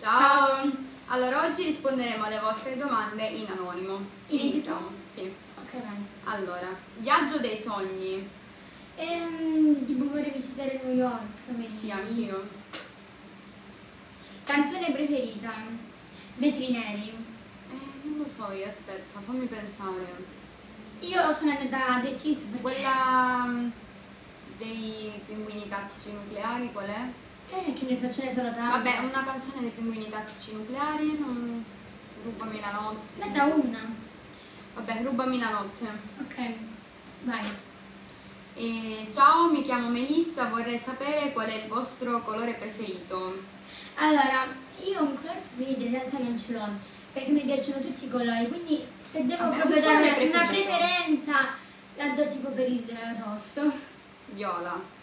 Ciao! Allora, oggi risponderemo alle vostre domande in anonimo. Iniziamo? Sì. Ok, vai. Allora, viaggio dei sogni. Ehm, tipo vorrei visitare New York. quindi- Sì, anch'io. Canzone preferita? Vetrineri. Eh, non lo so io, aspetta, fammi pensare. Io sono andata decisa perché... Quella mm, dei pinguini tattici nucleari, qual è? Eh, che ne so, ce ne sono tante. Vabbè, una canzone dei pinguini tattici nucleari, non... rubami la notte. Aspetta, una. Vabbè, rubami la notte. Ok, vai. E, ciao, mi chiamo Melissa, vorrei sapere qual è il vostro colore preferito. Allora, io un colore preferito in realtà non ce l'ho, perché mi piacciono tutti i colori, quindi se devo Vabbè, un proprio dare colore una, preferenza, la do tipo per il rosso. Viola.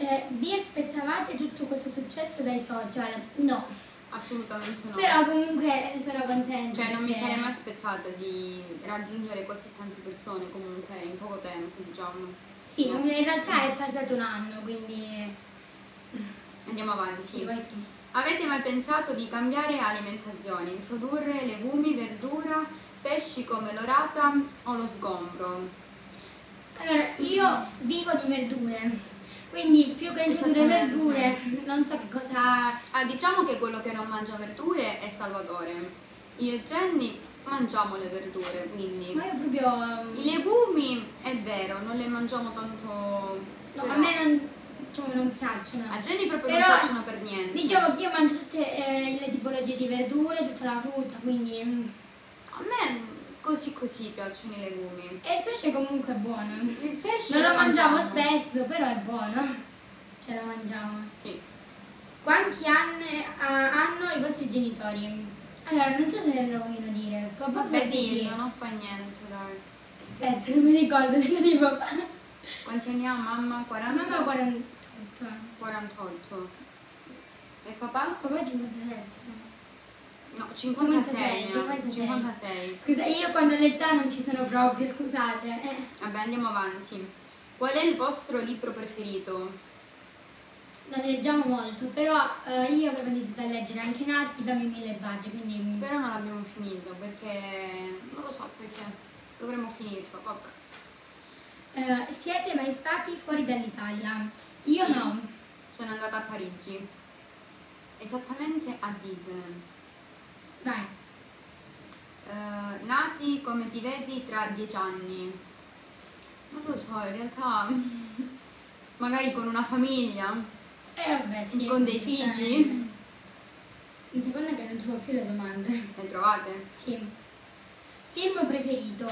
Eh, vi aspettavate tutto questo successo dai social? No, Assolutamente no. però comunque sono contenta. Cioè non mi sarei mai aspettata di raggiungere così tante persone comunque in poco tempo, diciamo. Sì, No. in realtà è passato un anno, quindi... Andiamo avanti. Sì. Avete mai pensato di cambiare alimentazione, introdurre legumi, verdura, pesci come l'orata o lo sgombro? Allora, io vivo di verdure, quindi più che introdurre verdure, non so che cosa... Ah, diciamo che quello che non mangia verdure è Salvatore. Io e Jenny mangiamo le verdure, quindi Ma io proprio... i legumi è vero, non le mangiamo tanto. No, però- a me non, diciamo, non piacciono. A Jenny proprio Però, non piacciono per niente. Diciamo che io mangio tutte eh, le tipologie di verdure, tutta la frutta, quindi... mm. A me così così piacciono i legumi. E il pesce comunque è buono. Il pesce Non lo mangiamo mangiamo. spesso, però è buono. Ce lo mangiamo. Sì. Quanti anni hanno i vostri genitori? Allora, non so se lo vogliono dire. Papà Vabbè, forse sì. dillo, non fa niente, dai. Aspetta, non mi ricordo quello di papà. Quanti anni ha mamma? 40? Mamma 48. 48. E papà? Papà 57. No, 56. 56, 56. 56. 56. Scusa, io quando l'età non ci sono proprio, scusate. Eh. Vabbè, andiamo avanti. Qual è il vostro libro preferito? Non leggiamo molto, però eh, io avevo iniziato a leggere anche Nati, dammi mille baci, quindi... Spero non l'abbiamo finito perché non lo so perché dovremmo finirlo, vabbè. Eh, siete mai stati fuori dall'Italia? Io Sì. no. Sono andata a Parigi. Esattamente a Disneyland. Vai. Eh, nati come ti vedi tra dieci anni? Non lo so, in realtà magari con una famiglia, Eh vabbè, sì. con dei figli. Secondo che non trovo più le domande. Le trovate? Sì. Film preferito?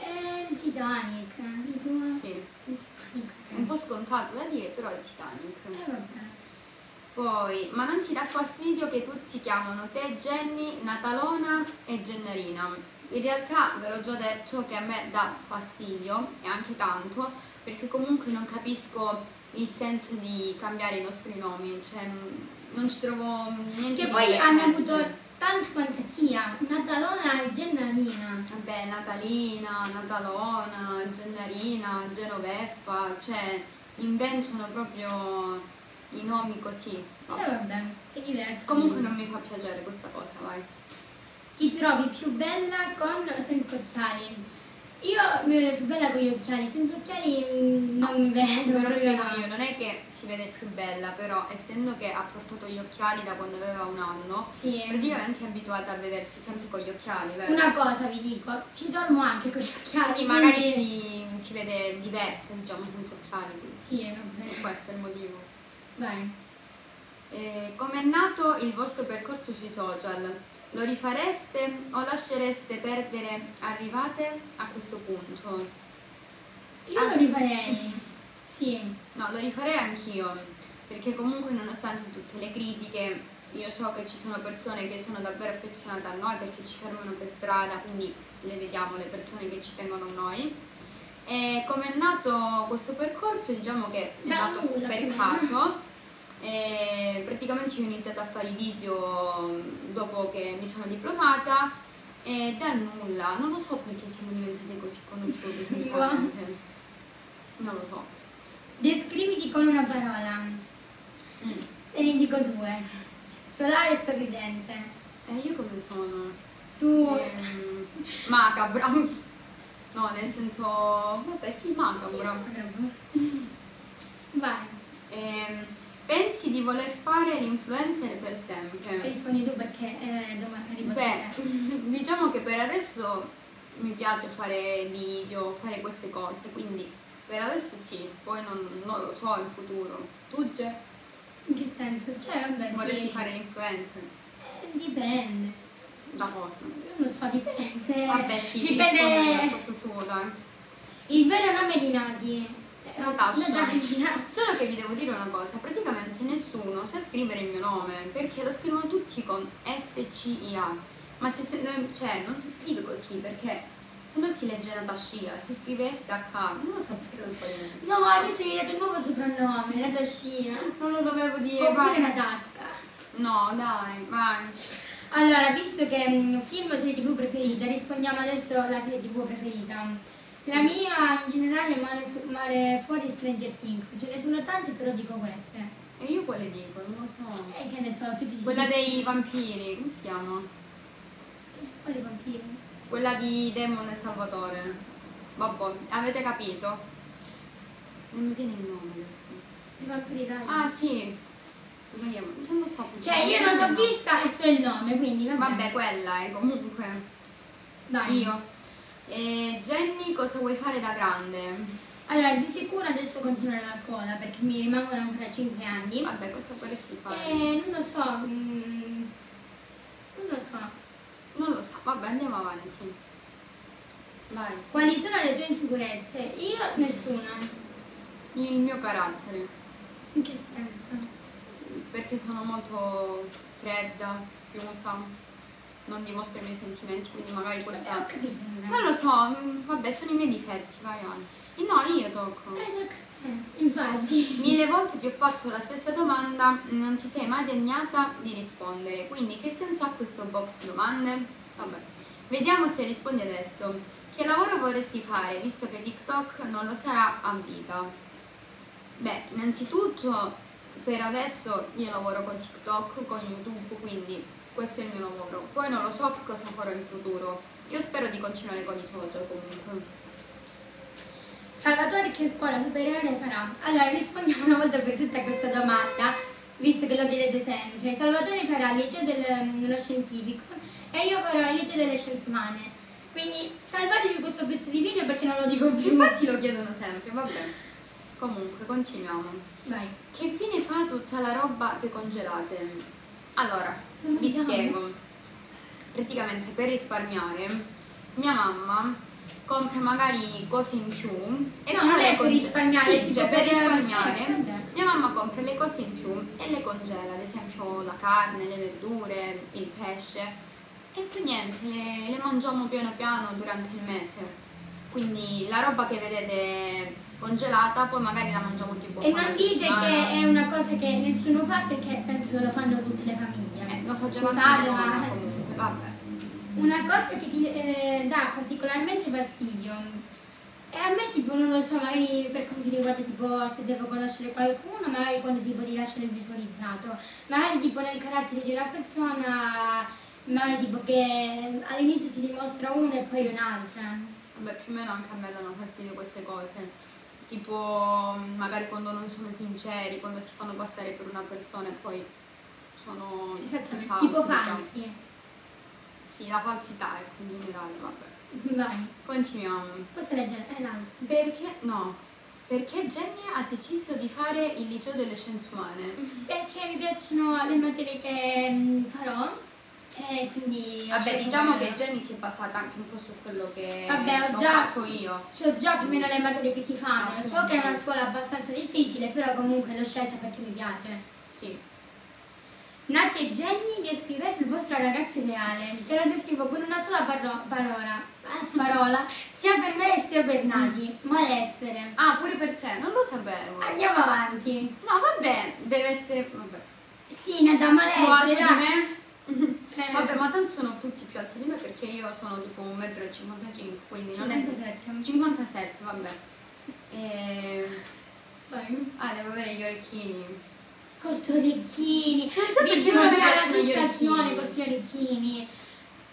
Eh, il Titanic. Il tuo? Sì. Il Titanic. Un po' scontato da dire, però è Titanic. Eh vabbè. Poi, ma non ti dà fastidio che tutti chiamano te Jenny, Natalona e Gennarina? In realtà ve l'ho già detto che a me dà fastidio e anche tanto perché comunque non capisco il senso di cambiare i nostri nomi, cioè non ci trovo niente Che poi hanno avuto tanta fantasia. Natalona e Gennarina. Vabbè, Natalina, Natalona, Gennarina, Genoveffa, cioè inventano proprio i nomi così. Eh Vabbè. si diverte. Comunque non mi fa piacere questa cosa, vai. Ti trovi più bella con o senza occhiali? Io mi vedo più bella con gli occhiali, senza occhiali mm, non mi vedo. Ve lo spiego no. io, non è che si vede più bella, però essendo che ha portato gli occhiali da quando aveva un anno, Sì. praticamente è abituata a vedersi sempre con gli occhiali, vero? Una cosa vi dico, ci dormo anche con gli occhiali. Quindi magari quindi- si, si vede diversa, diciamo, senza occhiali. quindi Sì, vabbè. Questo è il motivo. Vai. Eh, Come è nato il vostro percorso sui social? Lo rifareste o lascereste perdere arrivate a questo punto? Io Ah. lo rifarei. Sì. No, lo rifarei anch'io, perché comunque nonostante tutte le critiche, io so che ci sono persone che sono davvero affezionate a noi perché ci fermano per strada, quindi le vediamo le persone che ci tengono a noi. E come è nato questo percorso, diciamo che è Da nato nulla, per caso. E praticamente ho iniziato a fare i video dopo che mi sono diplomata e da nulla, non lo so perché siamo diventate così conosciute sinceramente. Non lo so. Descriviti con una parola. Mm. E ne dico due. Solare e sorridente. E io come sono? Tu... Ehm, macabra. No, nel senso... Vabbè, sì, macabra. Vai. Ehm, pensi di voler fare l'influencer per sempre? Rispondi tu perché eh, domani arrivo Beh, diciamo che per adesso mi piace fare video, fare queste cose, quindi per adesso sì, poi non, non lo so in futuro. Tu Ge? In che senso? Cioè, vabbè, Vorresti sì. fare l'influencer? Eh, dipende. Da cosa? Non lo so, dipende. Vabbè sì, dipende. questo suo, dai. Il vero nome di Nati. è Natascia. Natascia. Solo che vi devo dire una cosa, praticamente nessuno sa scrivere il mio nome, perché lo scrivono tutti con S-C-I-A. Ma se, cioè, non si scrive così, perché se no si legge Natascia, si scrive S-H, non lo so perché lo sbaglio. No, adesso gli hai dato un nuovo soprannome, Natascia. Non lo dovevo dire, Oppure vai. Natasca. No, dai, vai. Allora, visto che mm, film o serie tv preferita, rispondiamo adesso alla serie tv preferita. La mia in generale è mare, fu- mare fuori Stranger Things, ce ne sono tante però dico queste. E io quale dico? Non lo so. E che ne so, tutti si Quella dei vampiri, come si chiama? Quali vampiri? Quella di Demon e Salvatore. Vabbè, avete capito? Non mi viene il nome adesso. I vampiri dai. Ah sì, Dai, non lo so. Cioè io non l'ho vista e so il nome, quindi vabbè. Vabbè, quella è comunque. Dai. Io. E Jenny, cosa vuoi fare da grande? Allora, di sicuro adesso continuerò la scuola perché mi rimangono ancora 5 anni. Vabbè, cosa vorresti fare? E non lo so. mm, non lo so. Non lo so, vabbè, andiamo avanti. Vai. Quali sono le tue insicurezze? Io nessuna. Il mio carattere? Perché sono molto fredda, chiusa, non dimostro i miei sentimenti, quindi magari Vabbè, questa... capito. Non lo so, mm, vabbè, sono i miei difetti, vai avanti. E no, io tocco. Eh. Eh, infatti. Mille volte ti ho fatto la stessa domanda, non ti sei mai degnata di rispondere. Quindi che senso ha questo box domande? Vabbè, vediamo se rispondi adesso. Che lavoro vorresti fare, visto che TikTok non lo sarà a vita? Beh, innanzitutto per adesso io lavoro con TikTok, con YouTube, quindi questo è il mio lavoro. Poi non lo so che cosa farò in futuro. Io spero di continuare con i social comunque. Salvatore che scuola superiore farà? Allora rispondiamo una volta per tutte a questa domanda, visto che lo chiedete sempre. Salvatore farà il liceo del- dello scientifico e io farò il liceo delle scienze umane. Quindi salvatevi questo pezzo di video perché non lo dico più. Infatti lo chiedono sempre, vabbè. Comunque, continuiamo. Vai. Che fine fa tutta la roba che congelate? Allora, Non vi spiego. Praticamente per risparmiare, mia mamma compra magari cose in più e No, non le è per risparmiare, Sì, cioè per risparmiare. eh, mia mamma compra le cose in più e le congela, ad esempio la carne, le verdure, il pesce. E poi niente, le, le mangiamo piano piano durante il mese. Quindi la roba che vedete congelata, poi magari la mangiamo tipo E non dite settimana. che è una cosa che nessuno fa perché penso che lo fanno tutte le famiglie. Eh, lo Scusate, anche nonna comunque, vabbè. Una cosa che ti eh, dà particolarmente fastidio. E a me tipo non lo so, magari per quanto riguarda tipo se devo conoscere qualcuno, magari quando tipo ti lasciano il visualizzato, magari tipo nel carattere di una persona, magari tipo che all'inizio ti dimostra una e poi un'altra. Vabbè, più o meno anche a me danno fastidio queste cose. Tipo, magari quando non sono sinceri, quando si fanno passare per una persona e poi sono Esattamente, falsi, tipo diciamo. falsi. Sì, la falsità, ecco, in generale, vabbè. Vai, Continuiamo. posso leggere? È l'altro. Perché, no, perché Jenny ha deciso di fare il liceo delle scienze umane? Perché mi piacciono le materie che mm, farò e quindi... ho Vabbè, scelto diciamo che Jenny si è basata anche un po' su quello che Vabbè, ho ho già- fatto io. So già più o meno le materie che si fanno, Ah, so che è una scuola abbastanza difficile, però comunque l'ho scelta perché mi piace. Sì. Nati e Jenny, descrivete il vostro ragazzo ideale. Te lo descrivo con una sola parola, eh, parola, sia per me sia per Nati, malessere. Ah, pure per te, non lo sapevo. Andiamo avanti. No, vabbè, deve essere... Vabbè. Sì, Nata malessere. di dai. me? Eh. Vabbè, ma tanto sono tutti più alti di me perché io sono tipo 1,55 m, quindi non è... 57. 57, vabbè. E... Vai. Ah, devo avere gli orecchini. con sti orecchini. Non so perché giuro non mi piacciono gli orecchini. con sti orecchini.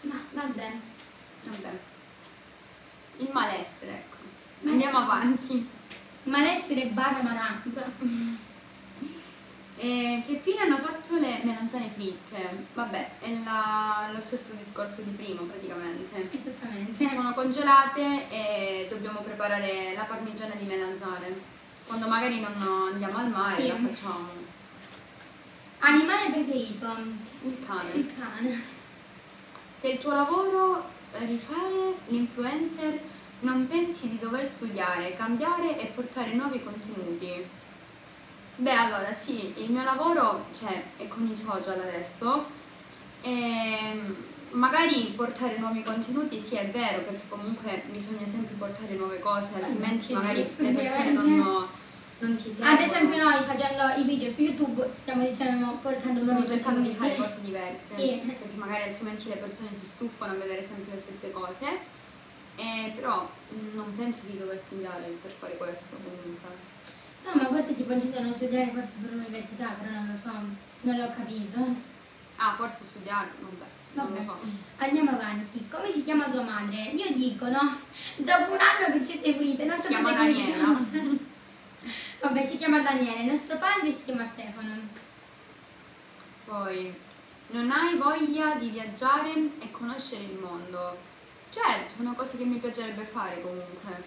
Ma vabbè. Vabbè. Il malessere, ecco. Andiamo avanti. Malessere barra mananza. E che fine hanno fatto le melanzane fritte? Vabbè, è la- lo stesso discorso di prima praticamente. Esattamente. Sono congelate e dobbiamo preparare la parmigiana di melanzane. Quando magari non andiamo al mare Sì. la facciamo. Animale preferito? Il cane. Il cane. Se il tuo lavoro è rifare l'influencer, non pensi di dover studiare, cambiare e portare nuovi contenuti? Beh, allora sì, il mio lavoro cioè, è con i social adesso e magari portare nuovi contenuti sì è vero perché comunque bisogna sempre portare nuove cose altrimenti magari le persone non, non ti seguono. Ad esempio noi facendo i video su YouTube stiamo diciamo portando Stiamo nuovi cercando di fare cose diverse Sì. perché magari altrimenti le persone si stufano a vedere sempre le stesse cose e però mh, non penso di dover studiare per fare questo comunque No, ma forse tipo intendono studiare forse per l'università, però non lo so, non l'ho capito. ah forse studiare vabbè, non Vabbè. lo so Andiamo avanti. Come si chiama tua madre? Io dico, no? Dopo un anno che ci seguite, non Si sapete chiama come si Daniela. chiama. Vabbè, si chiama Daniele, il nostro padre si chiama Stefano. poi non hai voglia di viaggiare e conoscere il mondo certo è una cosa che mi piacerebbe fare comunque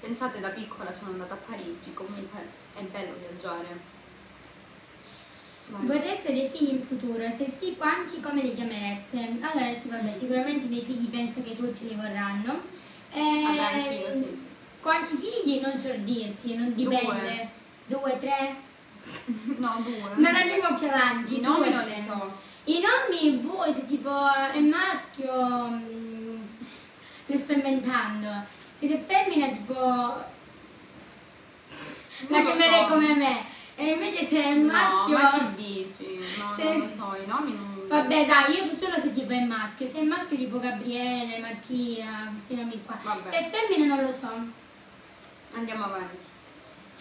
pensate da piccola sono andata a Parigi comunque è bello viaggiare Vai. Vorreste dei figli in futuro? Se sì, quanti come li chiamereste? Allora sì, vabbè, sicuramente dei figli penso che tutti li vorranno. Eh, Vabbè, anch'io, sì. Quanti figli? Non so dirti, non dipende. Due, tre? no due Non andiamo più avanti. i nomi due, non li so I nomi, boh, se tipo è maschio, mm, le sto inventando. Se è femmina, tipo la chiamerei so. come me. E invece se è No, maschio... ma che dici? No, Se- non lo so, i nomi non... Vabbè dai, io so solo se tipo è maschio. Se è maschio tipo Gabriele, Mattia, questi nomi qua. Vabbè. Se è femmina non lo so. Andiamo avanti.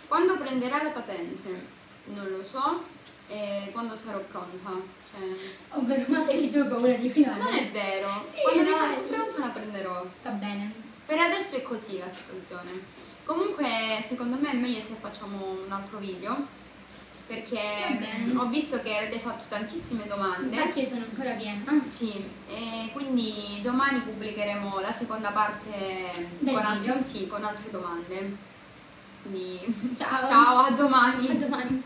Quando prenderà la patente? Non lo so. E quando sarò pronta? Cioè... Ovvero ma perché tu hai paura di guidare? Non è vero. Sì, quando dai. sarò pronta la prenderò. Va bene. Per adesso è così la situazione. Comunque, secondo me è meglio se facciamo un altro video. Perché ho visto che avete fatto tantissime domande. Infatti io sono ancora piena. Sì, e quindi domani pubblicheremo la seconda parte con altre, sì, con altre domande. Quindi Ciao. ciao, a domani. A domani.